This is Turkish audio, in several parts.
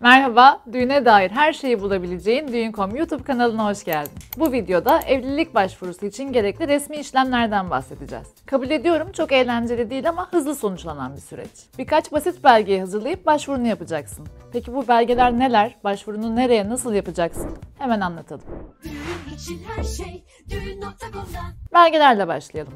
Merhaba, düğüne dair her şeyi bulabileceğin Düğün.com YouTube kanalına hoş geldin. Bu videoda evlilik başvurusu için gerekli resmi işlemlerden bahsedeceğiz. Kabul ediyorum çok eğlenceli değil ama hızlı sonuçlanan bir süreç. Birkaç basit belgeyi hazırlayıp başvurunu yapacaksın. Peki bu belgeler neler? Başvurunu nereye, nasıl yapacaksın? Hemen anlatalım. Düğün için her şey düğün.com'da. Belgelerle başlayalım.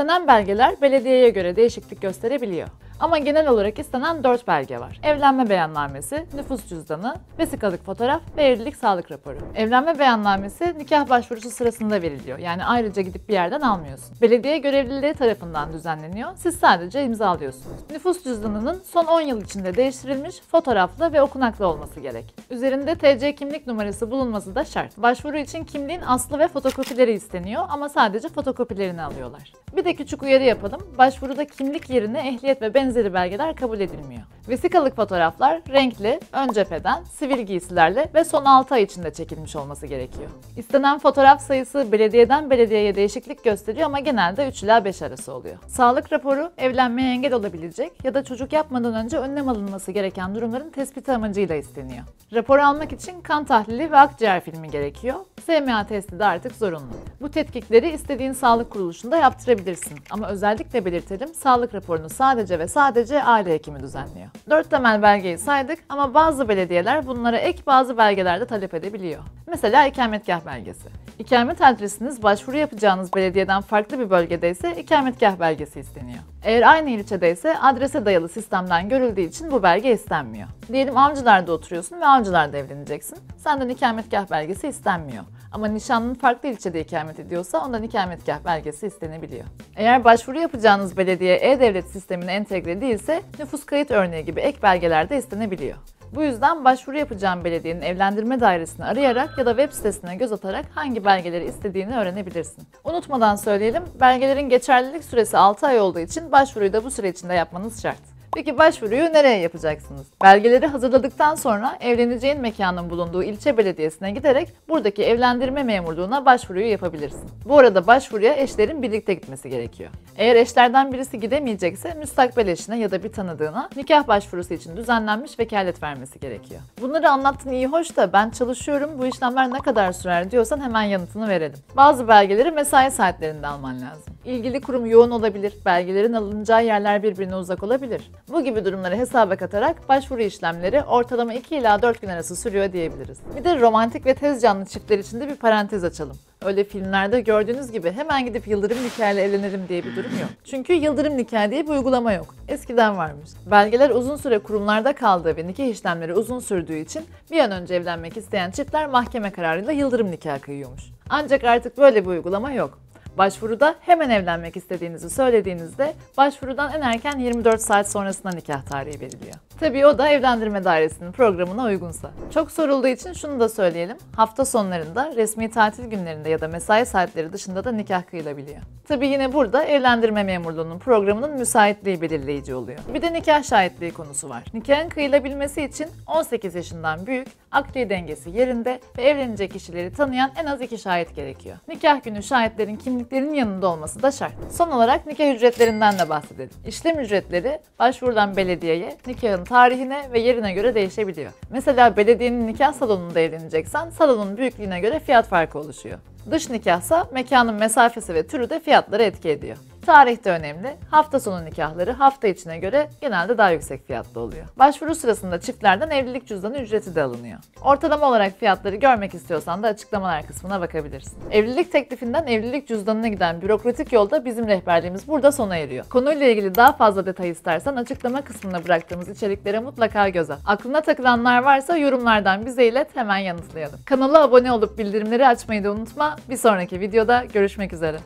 İstenen belgeler belediyeye göre değişiklik gösterebiliyor. Ama genel olarak istenen 4 belge var. Evlenme beyannamesi, nüfus cüzdanı, vesikalık fotoğraf ve evlilik sağlık raporu. Evlenme beyannamesi nikah başvurusu sırasında veriliyor. Yani ayrıca gidip bir yerden almıyorsun. Belediye görevlileri tarafından düzenleniyor. Siz sadece imzalıyorsunuz. Nüfus cüzdanının son 10 yıl içinde değiştirilmiş, fotoğraflı ve okunaklı olması gerek. Üzerinde TC kimlik numarası bulunması da şart. Başvuru için kimliğin aslı ve fotokopileri isteniyor ama sadece fotokopilerini alıyorlar. Bir de küçük uyarı yapalım. Başvuruda kimlik yerine ehliyet ve benzeri belgeler kabul edilmiyor. Vesikalık fotoğraflar renkli, ön cepheden, sivil giysilerle ve son 6 ay içinde çekilmiş olması gerekiyor. İstenen fotoğraf sayısı belediyeden belediyeye değişiklik gösteriyor ama genelde 3 ila 5 arası oluyor. Sağlık raporu evlenmeye engel olabilecek ya da çocuk yapmadan önce önlem alınması gereken durumların tespiti amacıyla isteniyor. Raporu almak için kan tahlili ve akciğer filmi gerekiyor. SMA testi de artık zorunlu. Bu tetkikleri istediğin sağlık kuruluşunda yaptırabilirsin. Ama özellikle belirtelim sağlık raporunu sadece ve sadece aile hekimi düzenliyor. Dört temel belgeyi saydık ama bazı belediyeler bunlara ek bazı belgeler de talep edebiliyor. Mesela ikametgah belgesi. İkamet adresiniz başvuru yapacağınız belediyeden farklı bir bölgedeyse ikametgah belgesi isteniyor. Eğer aynı ilçedeyse adrese dayalı sistemden görüldüğü için bu belge istenmiyor. Diyelim Avcılar'da oturuyorsun ve Avcılar'da evleneceksin. Senden ikametgah belgesi istenmiyor. Ama nişanlın farklı ilçede ikamet ediyorsa ondan ikametgah belgesi istenebiliyor. Eğer başvuru yapacağınız belediye e-devlet sistemine entegre değilse nüfus kayıt örneği gibi ek belgeler de istenebiliyor. Bu yüzden başvuru yapacağın belediyenin evlendirme dairesini arayarak ya da web sitesine göz atarak hangi belgeleri istediğini öğrenebilirsin. Unutmadan söyleyelim, belgelerin geçerlilik süresi 6 ay olduğu için başvuruyu da bu süre içinde yapmanız şart. Peki başvuruyu nereye yapacaksınız? Belgeleri hazırladıktan sonra evleneceğin mekanın bulunduğu ilçe belediyesine giderek buradaki evlendirme memurluğuna başvuruyu yapabilirsin. Bu arada başvuruya eşlerin birlikte gitmesi gerekiyor. Eğer eşlerden birisi gidemeyecekse müstakbel eşine ya da bir tanıdığına nikah başvurusu için düzenlenmiş vekalet vermesi gerekiyor. Bunları anlattın iyi hoş da ben çalışıyorum bu işlemler ne kadar sürer diyorsan hemen yanıtını verelim. Bazı belgeleri mesai saatlerinde alman lazım. İlgili kurum yoğun olabilir, belgelerin alınacağı yerler birbirine uzak olabilir. Bu gibi durumları hesaba katarak başvuru işlemleri ortalama 2 ila 4 gün arası sürüyor diyebiliriz. Bir de romantik ve tez canlı çiftler için de bir parantez açalım. Öyle filmlerde gördüğünüz gibi hemen gidip yıldırım nikahıyla evlenelim diye bir durum yok. Çünkü yıldırım nikahı diye bir uygulama yok. Eskiden varmış. Belgeler uzun süre kurumlarda kaldığı ve nikah işlemleri uzun sürdüğü için bir an önce evlenmek isteyen çiftler mahkeme kararıyla yıldırım nikahı kıyıyormuş. Ancak artık böyle bir uygulama yok. Başvuruda hemen evlenmek istediğinizi söylediğinizde başvurudan en erken 24 saat sonrasında nikah tarihi veriliyor. Tabii o da evlendirme dairesinin programına uygunsa. Çok sorulduğu için şunu da söyleyelim. Hafta sonlarında, resmi tatil günlerinde ya da mesai saatleri dışında da nikah kıyılabiliyor. Tabii yine burada evlendirme memurluğunun programının müsaitliği belirleyici oluyor. Bir de nikah şahitliği konusu var. Nikahın kıyılabilmesi için 18 yaşından büyük, akli dengesi yerinde ve evlenecek kişileri tanıyan en az iki şahit gerekiyor. Nikah günü şahitlerin kimliklerinin yanında olması da şart. Son olarak nikah ücretlerinden de bahsedelim. İşlem ücretleri başvurulan belediyeye, nikahın tarihine ve yerine göre değişebiliyor. Mesela belediyenin nikah salonunda evleneceksen salonun büyüklüğüne göre fiyat farkı oluşuyor. Dış nikahsa mekanın mesafesi ve türü de fiyatları etki ediyor. Tarih de önemli. Hafta sonu nikahları hafta içine göre genelde daha yüksek fiyatlı oluyor. Başvuru sırasında çiftlerden evlilik cüzdanı ücreti de alınıyor. Ortalama olarak fiyatları görmek istiyorsan da açıklamalar kısmına bakabilirsin. Evlilik teklifinden evlilik cüzdanına giden bürokratik yolda bizim rehberliğimiz burada sona eriyor. Konuyla ilgili daha fazla detay istersen açıklama kısmına bıraktığımız içeriklere mutlaka göz at. Aklına takılanlar varsa yorumlardan bize ilet hemen yanıtlayalım. Kanala abone olup bildirimleri açmayı da unutma. Bir sonraki videoda görüşmek üzere.